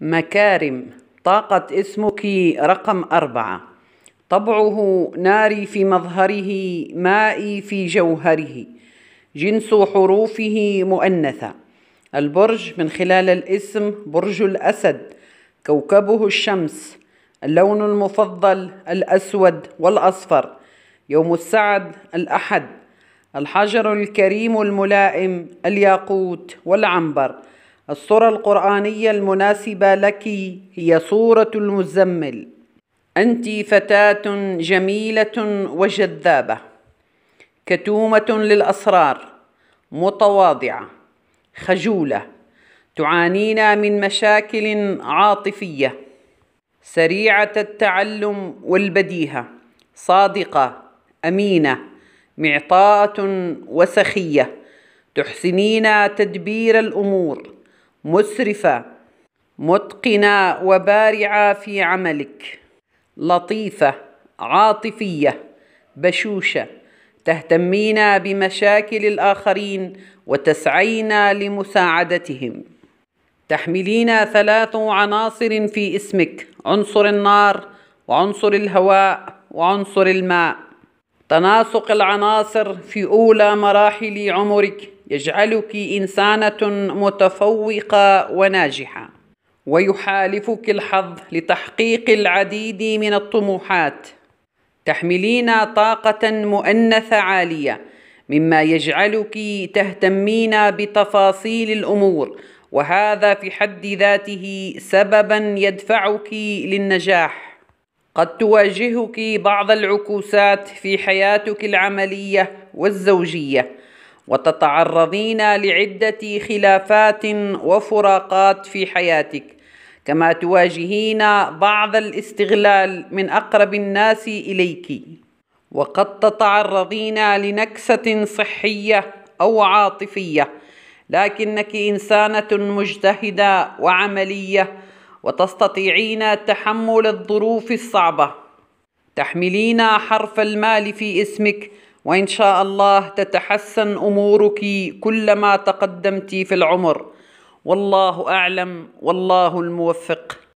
مكارم. طاقة اسمك رقم أربعة. طبعه ناري في مظهره مائي في جوهره. جنس حروفه مؤنثة. البرج من خلال الاسم برج الأسد. كوكبه الشمس. اللون المفضل الأسود والأصفر. يوم السعد الأحد. الحجر الكريم الملائم الياقوت والعنبر. الصورة القرآنية المناسبة لك هي صورة المزمل. أنت فتاة جميلة وجذابة كتومة للأسرار متواضعة خجولة تعانين من مشاكل عاطفية سريعة التعلم والبديهة صادقة أمينة معطاءة وسخية تحسنين تدبير الأمور. مسرفة متقنة وبارعة في عملك لطيفة عاطفية بشوشة تهتمين بمشاكل الآخرين وتسعين لمساعدتهم. تحملين ثلاث عناصر في اسمك عنصر النار وعنصر الهواء وعنصر الماء. تناسق العناصر في أولى مراحل عمرك. يجعلك إنسانة متفوقة وناجحة ويحالفك الحظ لتحقيق العديد من الطموحات تحملين طاقة مؤنثة عالية مما يجعلك تهتمين بتفاصيل الأمور وهذا في حد ذاته سببا يدفعك للنجاح. قد تواجهك بعض العكوسات في حياتك العملية والزوجية وتتعرضين لعدة خلافات وفراقات في حياتك كما تواجهين بعض الاستغلال من أقرب الناس إليك. وقد تتعرضين لنكسة صحية أو عاطفية لكنك إنسانة مجتهدة وعملية وتستطيعين تحمل الظروف الصعبة. تحملين حرف المال في اسمك وإن شاء الله تتحسن أمورك كلما تقدمت في العمر. والله أعلم والله الموفق.